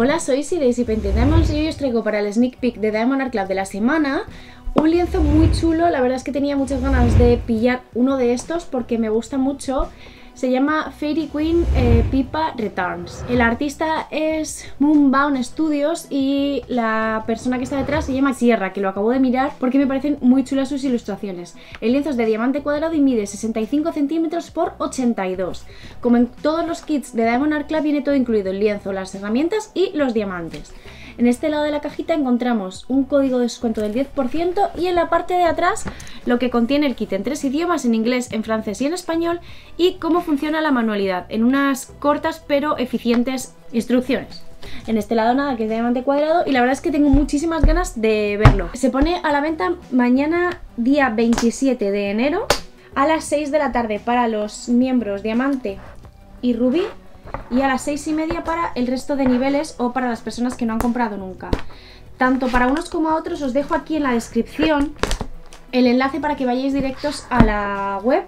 Hola, soy Daisy Painted Diamonds y hoy os traigo para el sneak peek de Diamond Art Club de la semana un lienzo muy chulo, la verdad es que tenía muchas ganas de pillar uno de estos porque me gusta mucho se llama Fairy Queen eh, Pipa Returns. El artista es Moonbound Studios y la persona que está detrás se llama Sierra, que lo acabo de mirar porque me parecen muy chulas sus ilustraciones. El lienzo es de diamante cuadrado y mide 65 centímetros por 82. Como en todos los kits de Diamond Art Club viene todo incluido, el lienzo, las herramientas y los diamantes. En este lado de la cajita encontramos un código de descuento del 10% y en la parte de atrás lo que contiene el kit en tres idiomas, en inglés, en francés y en español y cómo funciona la manualidad en unas cortas pero eficientes instrucciones. En este lado nada, que es diamante cuadrado y la verdad es que tengo muchísimas ganas de verlo. Se pone a la venta mañana día 27 de enero a las 6 de la tarde para los miembros diamante y rubí y a las seis y media para el resto de niveles o para las personas que no han comprado nunca. Tanto para unos como a otros os dejo aquí en la descripción el enlace para que vayáis directos a la web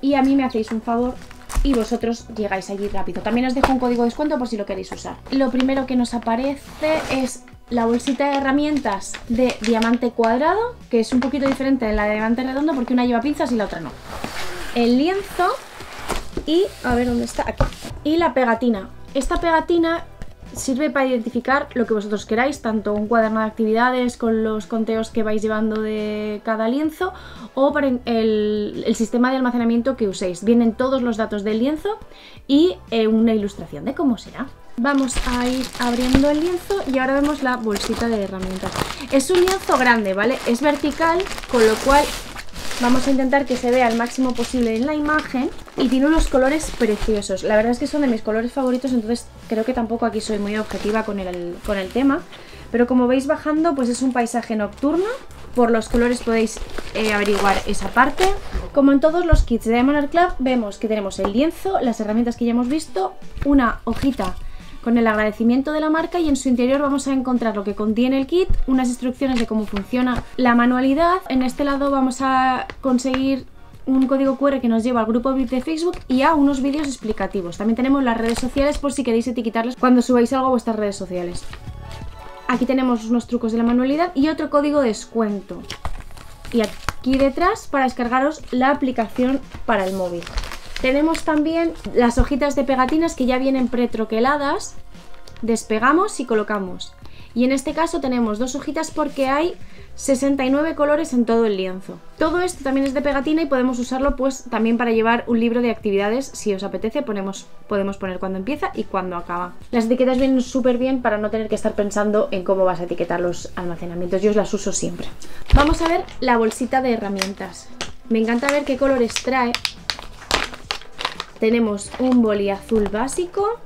y a mí me hacéis un favor y vosotros llegáis allí rápido. También os dejo un código de descuento por si lo queréis usar. Lo primero que nos aparece es la bolsita de herramientas de diamante cuadrado, que es un poquito diferente de la de diamante redondo porque una lleva pinzas y la otra no. El lienzo y, a ver dónde está, aquí. Y la pegatina. Esta pegatina sirve para identificar lo que vosotros queráis, tanto un cuaderno de actividades con los conteos que vais llevando de cada lienzo o para el, sistema de almacenamiento que uséis. Vienen todos los datos del lienzo y eh, una ilustración de cómo será. Vamos a ir abriendo el lienzo y ahora vemos la bolsita de herramientas. Es un lienzo grande, ¿vale? Es vertical, con lo cual Vamos a intentar que se vea el máximo posible en la imagen y tiene unos colores preciosos. La verdad es que son de mis colores favoritos, entonces creo que tampoco aquí soy muy objetiva con el, con el tema. Pero como veis bajando, pues es un paisaje nocturno. Por los colores podéis eh, averiguar esa parte. Como en todos los kits de Art Club, vemos que tenemos el lienzo, las herramientas que ya hemos visto, una hojita con el agradecimiento de la marca y en su interior vamos a encontrar lo que contiene el kit, unas instrucciones de cómo funciona la manualidad. En este lado vamos a conseguir un código QR que nos lleva al grupo VIP de Facebook y a unos vídeos explicativos. También tenemos las redes sociales por si queréis etiquetarles cuando subáis algo a vuestras redes sociales. Aquí tenemos unos trucos de la manualidad y otro código de descuento. Y aquí detrás para descargaros la aplicación para el móvil. Tenemos también las hojitas de pegatinas que ya vienen pretroqueladas. Despegamos y colocamos. Y en este caso tenemos dos hojitas porque hay 69 colores en todo el lienzo. Todo esto también es de pegatina y podemos usarlo pues también para llevar un libro de actividades. Si os apetece podemos poner cuando empieza y cuando acaba. Las etiquetas vienen súper bien para no tener que estar pensando en cómo vas a etiquetar los almacenamientos. Yo las uso siempre. Vamos a ver la bolsita de herramientas. Me encanta ver qué colores trae tenemos un boli azul básico,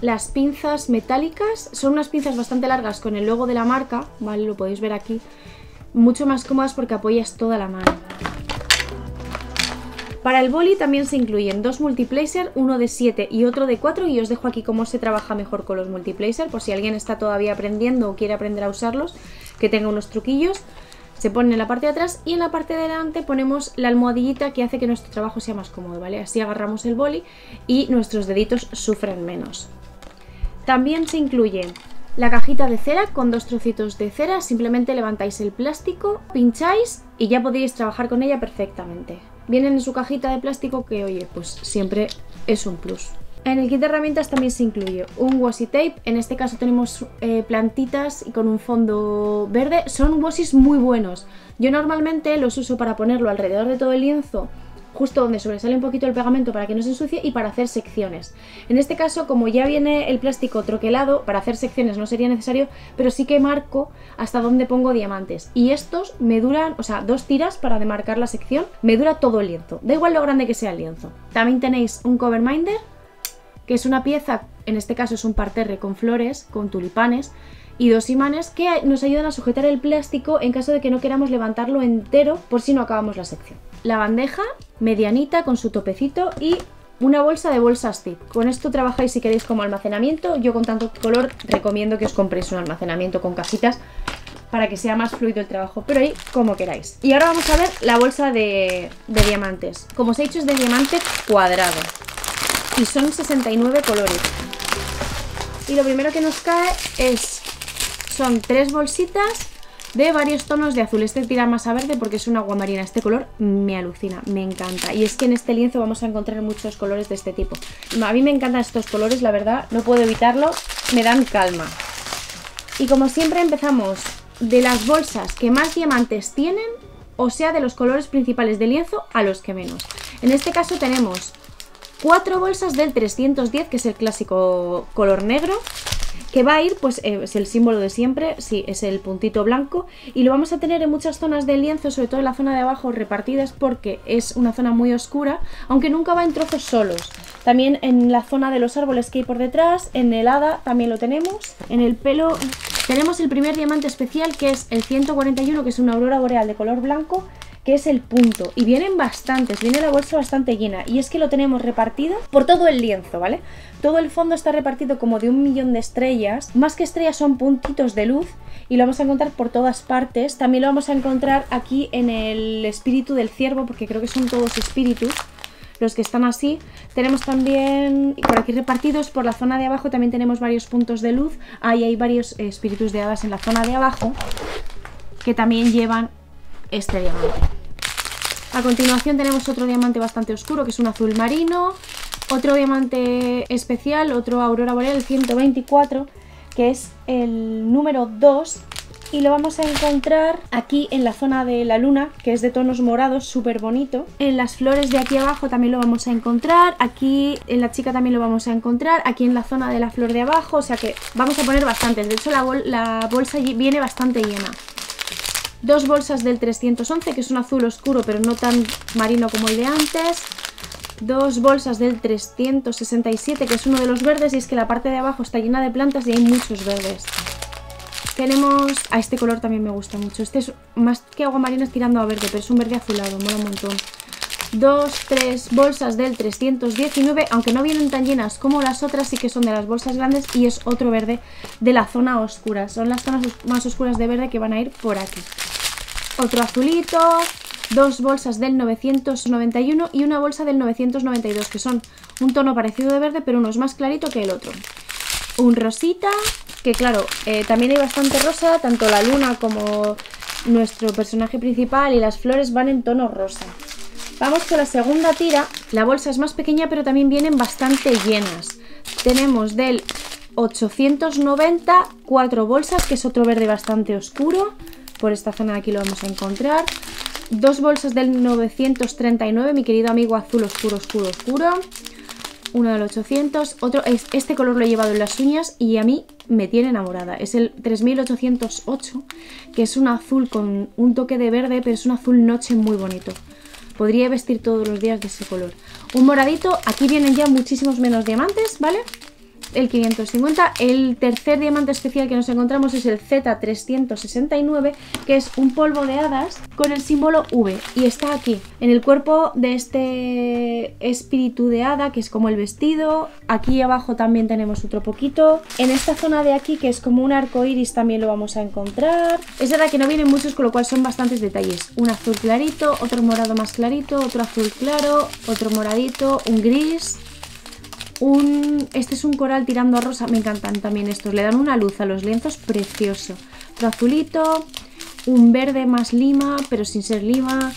las pinzas metálicas, son unas pinzas bastante largas con el logo de la marca, ¿vale? Lo podéis ver aquí. Mucho más cómodas porque apoyas toda la mano. Para el boli también se incluyen dos multiplacer, uno de 7 y otro de 4 y os dejo aquí cómo se trabaja mejor con los multiplacer por si alguien está todavía aprendiendo o quiere aprender a usarlos, que tenga unos truquillos se pone en la parte de atrás y en la parte de delante ponemos la almohadillita que hace que nuestro trabajo sea más cómodo, ¿vale? Así agarramos el boli y nuestros deditos sufren menos. También se incluye la cajita de cera con dos trocitos de cera, simplemente levantáis el plástico, pincháis y ya podéis trabajar con ella perfectamente. Vienen en su cajita de plástico que, oye, pues siempre es un plus. En el kit de herramientas también se incluye un washi tape, en este caso tenemos eh, plantitas y con un fondo verde, son wasis muy buenos. Yo normalmente los uso para ponerlo alrededor de todo el lienzo, justo donde sobresale un poquito el pegamento para que no se ensucie y para hacer secciones. En este caso, como ya viene el plástico troquelado, para hacer secciones no sería necesario, pero sí que marco hasta donde pongo diamantes. Y estos me duran, o sea, dos tiras para demarcar la sección, me dura todo el lienzo, da igual lo grande que sea el lienzo. También tenéis un cover minder que es una pieza, en este caso es un parterre con flores, con tulipanes, y dos imanes que nos ayudan a sujetar el plástico en caso de que no queramos levantarlo entero por si no acabamos la sección. La bandeja medianita con su topecito y una bolsa de bolsas zip. Con esto trabajáis si queréis como almacenamiento. Yo con tanto color recomiendo que os compréis un almacenamiento con cajitas para que sea más fluido el trabajo, pero ahí como queráis. Y ahora vamos a ver la bolsa de, de diamantes. Como os he dicho es de diamante cuadrado y son 69 colores. Y lo primero que nos cae es, son tres bolsitas de varios tonos de azul. Este tira más a verde porque es un agua marina. Este color me alucina, me encanta. Y es que en este lienzo vamos a encontrar muchos colores de este tipo. A mí me encantan estos colores, la verdad, no puedo evitarlo. Me dan calma. Y como siempre empezamos de las bolsas que más diamantes tienen, o sea, de los colores principales del lienzo a los que menos. En este caso tenemos cuatro bolsas del 310, que es el clásico color negro, que va a ir, pues eh, es el símbolo de siempre, sí, es el puntito blanco y lo vamos a tener en muchas zonas del lienzo, sobre todo en la zona de abajo repartidas porque es una zona muy oscura, aunque nunca va en trozos solos. También en la zona de los árboles que hay por detrás, en el hada también lo tenemos, en el pelo tenemos el primer diamante especial que es el 141, que es una aurora boreal de color blanco, que es el punto. Y vienen bastantes, viene la bolsa bastante llena. Y es que lo tenemos repartido por todo el lienzo, ¿vale? Todo el fondo está repartido como de un millón de estrellas. Más que estrellas son puntitos de luz y lo vamos a encontrar por todas partes. También lo vamos a encontrar aquí en el espíritu del ciervo, porque creo que son todos espíritus los que están así. Tenemos también por aquí repartidos por la zona de abajo, también tenemos varios puntos de luz. Ahí hay varios espíritus de hadas en la zona de abajo que también llevan este diamante. A continuación tenemos otro diamante bastante oscuro, que es un azul marino. Otro diamante especial, otro Aurora Boreal 124, que es el número 2. Y lo vamos a encontrar aquí en la zona de la luna, que es de tonos morados, súper bonito. En las flores de aquí abajo también lo vamos a encontrar. Aquí en la chica también lo vamos a encontrar. Aquí en la zona de la flor de abajo. O sea que vamos a poner bastantes. De hecho la, la bolsa viene bastante llena dos bolsas del 311, que es un azul oscuro pero no tan marino como el de antes, dos bolsas del 367, que es uno de los verdes, y es que la parte de abajo está llena de plantas y hay muchos verdes. Tenemos... A este color también me gusta mucho. Este es más que agua marina es tirando a verde, pero es un verde azulado, mola un montón. Dos, tres bolsas del 319, aunque no vienen tan llenas como las otras, sí que son de las bolsas grandes y es otro verde de la zona oscura. Son las zonas más oscuras de verde que van a ir por aquí otro azulito, dos bolsas del 991 y una bolsa del 992, que son un tono parecido de verde, pero uno es más clarito que el otro. Un rosita, que claro, eh, también hay bastante rosa, tanto la luna como nuestro personaje principal y las flores van en tono rosa. Vamos con la segunda tira, la bolsa es más pequeña pero también vienen bastante llenas. Tenemos del 890 cuatro bolsas, que es otro verde bastante oscuro, por esta zona de aquí lo vamos a encontrar. Dos bolsas del 939, mi querido amigo azul oscuro, oscuro, oscuro. Uno del 800. Otro, es, este color lo he llevado en las uñas y a mí me tiene enamorada. Es el 3808, que es un azul con un toque de verde, pero es un azul noche muy bonito. Podría vestir todos los días de ese color. Un moradito, aquí vienen ya muchísimos menos diamantes, ¿vale? El 550. El tercer diamante especial que nos encontramos es el Z369, que es un polvo de hadas con el símbolo V. Y está aquí, en el cuerpo de este espíritu de hada, que es como el vestido. Aquí abajo también tenemos otro poquito. En esta zona de aquí, que es como un arco iris, también lo vamos a encontrar. Es verdad que no vienen muchos, con lo cual son bastantes detalles. Un azul clarito, otro morado más clarito, otro azul claro, otro moradito, un gris, un, este es un coral tirando a rosa, me encantan también estos, le dan una luz a los lienzos precioso. Otro azulito, un verde más lima, pero sin ser lima,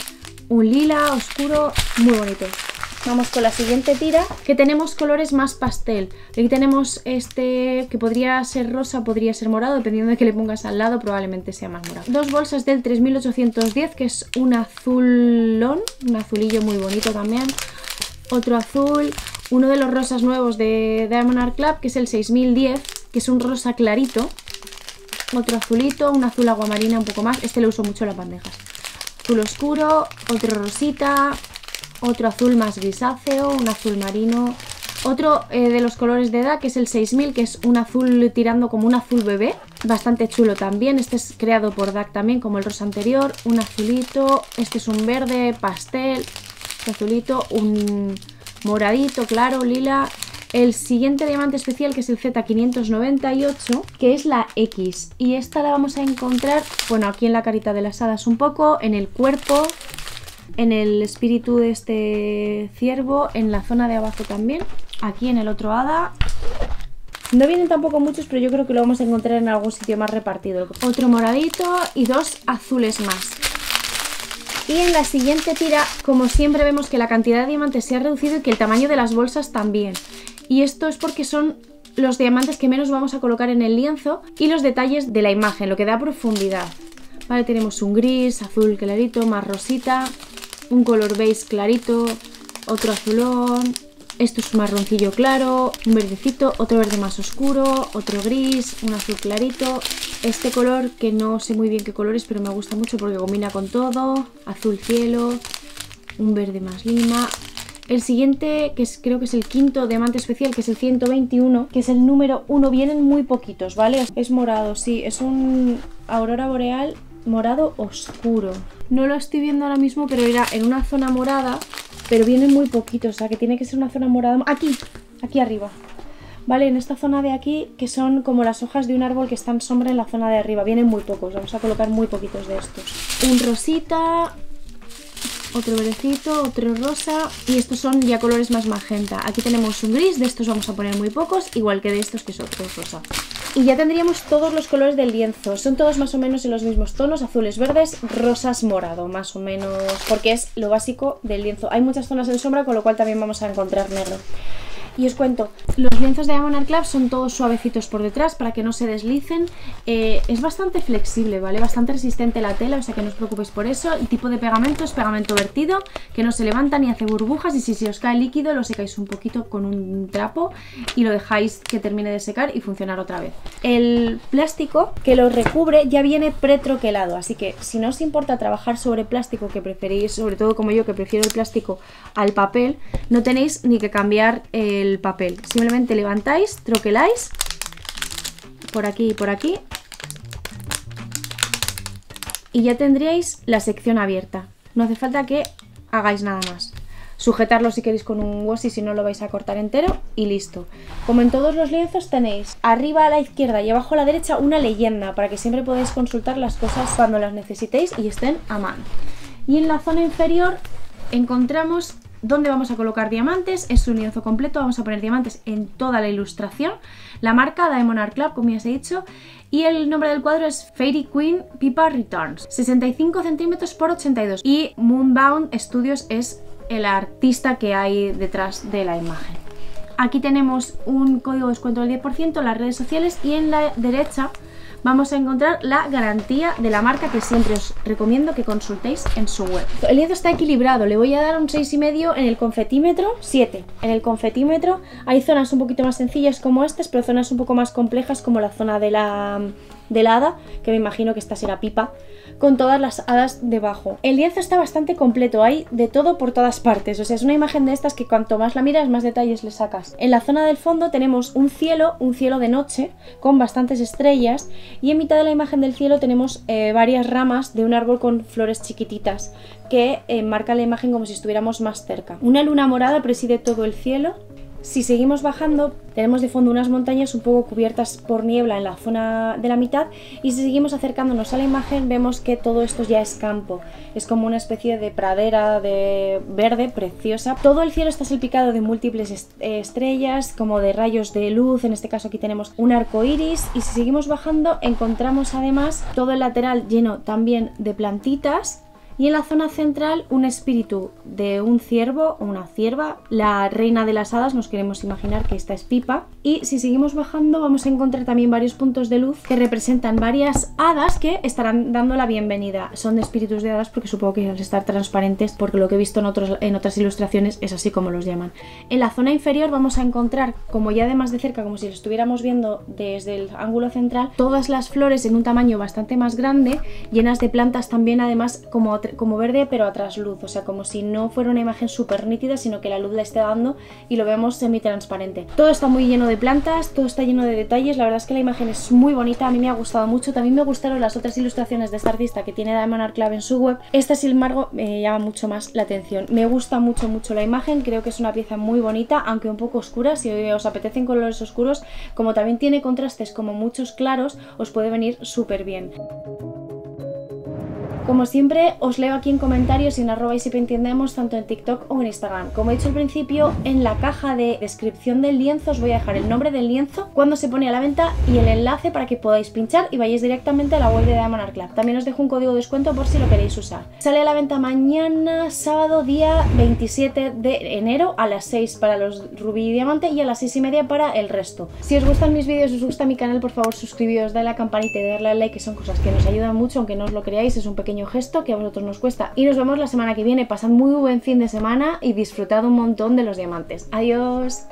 un lila oscuro, muy bonito. Vamos con la siguiente tira, que tenemos colores más pastel. Aquí tenemos este que podría ser rosa, podría ser morado, dependiendo de que le pongas al lado, probablemente sea más morado. Dos bolsas del 3810, que es un azulón, un azulillo muy bonito también. Otro azul, uno de los rosas nuevos de Diamond Art Club, que es el 6010, que es un rosa clarito. Otro azulito, un azul aguamarina un poco más. Este lo uso mucho en las bandejas. Azul oscuro, otro rosita, otro azul más grisáceo, un azul marino. Otro eh, de los colores de edad, que es el 6000, que es un azul tirando como un azul bebé. Bastante chulo también. Este es creado por DAC también, como el rosa anterior. Un azulito. Este es un verde, pastel. Este azulito, un moradito, claro, lila. El siguiente diamante especial que es el Z598, que es la X. Y esta la vamos a encontrar, bueno, aquí en la carita de las hadas un poco, en el cuerpo, en el espíritu de este ciervo, en la zona de abajo también. Aquí en el otro hada, No vienen tampoco muchos, pero yo creo que lo vamos a encontrar en algún sitio más repartido. Otro moradito y dos azules más. Y en la siguiente tira, como siempre vemos que la cantidad de diamantes se ha reducido y que el tamaño de las bolsas también. Y esto es porque son los diamantes que menos vamos a colocar en el lienzo y los detalles de la imagen, lo que da profundidad. Vale, tenemos un gris, azul clarito, más rosita, un color beige clarito, otro azulón, esto es un marroncillo claro, un verdecito, otro verde más oscuro, otro gris, un azul clarito. Este color que no sé muy bien qué color es, pero me gusta mucho porque combina con todo. Azul cielo, un verde más lima. El siguiente, que es, creo que es el quinto diamante especial, que es el 121, que es el número 1, vienen muy poquitos, ¿vale? Es morado, sí, es un aurora boreal morado oscuro. No lo estoy viendo ahora mismo, pero era en una zona morada pero vienen muy poquitos, o sea que tiene que ser una zona morada. Aquí, aquí arriba. Vale, en esta zona de aquí, que son como las hojas de un árbol que están sombra en la zona de arriba. Vienen muy pocos, vamos a colocar muy poquitos de estos. Un rosita, otro verdecito, otro rosa y estos son ya colores más magenta. Aquí tenemos un gris, de estos vamos a poner muy pocos, igual que de estos que son otro rosa. Y ya tendríamos todos los colores del lienzo. Son todos más o menos en los mismos tonos, azules, verdes, rosas, morado, más o menos, porque es lo básico del lienzo. Hay muchas zonas en sombra, con lo cual también vamos a encontrar negro. Y os cuento, los lienzos de Diamond Art Club son todos suavecitos por detrás para que no se deslicen. Eh, es bastante flexible, ¿vale? Bastante resistente la tela, o sea que no os preocupéis por eso. El tipo de pegamento es pegamento vertido, que no se levanta ni hace burbujas y si se os cae líquido lo secáis un poquito con un trapo y lo dejáis que termine de secar y funcionar otra vez. El plástico que lo recubre ya viene pretroquelado, así que si no os importa trabajar sobre plástico que preferís, sobre todo como yo que prefiero el plástico al papel, no tenéis ni que cambiar el el papel. Simplemente levantáis, troqueláis por aquí y por aquí y ya tendríais la sección abierta. No hace falta que hagáis nada más. Sujetarlo si queréis con un washi si no lo vais a cortar entero y listo. Como en todos los lienzos tenéis arriba a la izquierda y abajo a la derecha una leyenda para que siempre podáis consultar las cosas cuando las necesitéis y estén a mano. Y en la zona inferior encontramos ¿Dónde vamos a colocar diamantes? Es un lienzo completo, vamos a poner diamantes en toda la ilustración. La marca Diamond Art Club, como ya os he dicho. Y el nombre del cuadro es Fairy Queen Pipa Returns. 65 centímetros por 82. Y Moonbound Studios es el artista que hay detrás de la imagen. Aquí tenemos un código de descuento del 10%, las redes sociales y en la derecha vamos a encontrar la garantía de la marca que siempre os recomiendo que consultéis en su web. El lienzo está equilibrado, le voy a dar un 6,5 en el confetímetro, 7 en el confetímetro. Hay zonas un poquito más sencillas como estas, pero zonas un poco más complejas como la zona de la, de la hada, que me imagino que esta será pipa con todas las hadas debajo. El lienzo está bastante completo, hay de todo por todas partes, o sea, es una imagen de estas que cuanto más la miras, más detalles le sacas. En la zona del fondo tenemos un cielo, un cielo de noche, con bastantes estrellas, y en mitad de la imagen del cielo tenemos eh, varias ramas de un árbol con flores chiquititas, que enmarca la imagen como si estuviéramos más cerca. Una luna morada preside todo el cielo, si seguimos bajando, tenemos de fondo unas montañas un poco cubiertas por niebla en la zona de la mitad y si seguimos acercándonos a la imagen vemos que todo esto ya es campo. Es como una especie de pradera de verde preciosa. Todo el cielo está salpicado de múltiples estrellas, como de rayos de luz. En este caso aquí tenemos un arco iris y si seguimos bajando encontramos además todo el lateral lleno también de plantitas y en la zona central un espíritu de un ciervo o una cierva, la reina de las hadas, nos queremos imaginar que esta es Pipa. Y si seguimos bajando vamos a encontrar también varios puntos de luz que representan varias hadas que estarán dando la bienvenida. Son espíritus de hadas porque supongo que al estar transparentes, porque lo que he visto en, otros, en otras ilustraciones es así como los llaman. En la zona inferior vamos a encontrar, como ya de más de cerca, como si lo estuviéramos viendo desde el ángulo central, todas las flores en un tamaño bastante más grande, llenas de plantas también además como como verde pero a trasluz, o sea, como si no fuera una imagen súper nítida, sino que la luz la esté dando y lo vemos semi-transparente. Todo está muy lleno de plantas, todo está lleno de detalles, la verdad es que la imagen es muy bonita, a mí me ha gustado mucho, también me gustaron las otras ilustraciones de esta artista que tiene Diamond Art en su web, esta sin embargo me llama mucho más la atención. Me gusta mucho mucho la imagen, creo que es una pieza muy bonita, aunque un poco oscura, si os apetecen colores oscuros, como también tiene contrastes como muchos claros, os puede venir súper bien. Como siempre, os leo aquí en comentarios y en arroba y si entendemos tanto en TikTok o en Instagram. Como he dicho al principio, en la caja de descripción del lienzo os voy a dejar el nombre del lienzo, cuando se pone a la venta y el enlace para que podáis pinchar y vayáis directamente a la web de Diamond Art Club. También os dejo un código de descuento por si lo queréis usar. Sale a la venta mañana, sábado, día 27 de enero a las 6 para los rubí y diamante y a las 6 y media para el resto. Si os gustan mis vídeos, os gusta mi canal, por favor suscribíos, dale a la campanita y darle al like, que son cosas que nos ayudan mucho, aunque no os lo creáis, es un gesto que a vosotros nos cuesta. Y nos vemos la semana que viene. Pasad muy buen fin de semana y disfrutad un montón de los diamantes. Adiós.